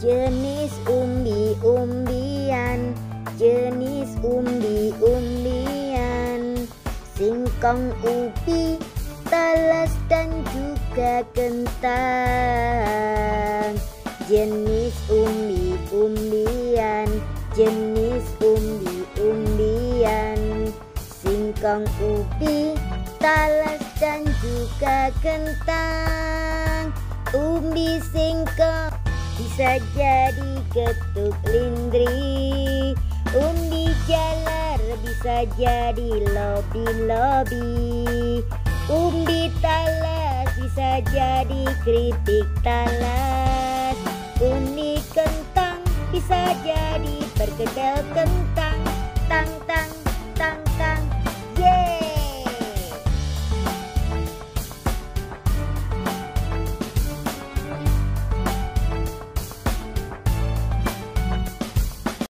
jenis umbi-umbian jenis umbi-umbian. Singkong ubi talas dan juga kentang. Jenis umbi-umbian jenis umbi-umbian. Singkong ubi talas dan juga kentang. Umbi singkong bisa jadi ketuk lindri. Umbi jalar bisa jadi lobi-lobi umbi talas bisa jadi keripik talas. Umbi kentang bisa jadi perkedel kentang. tang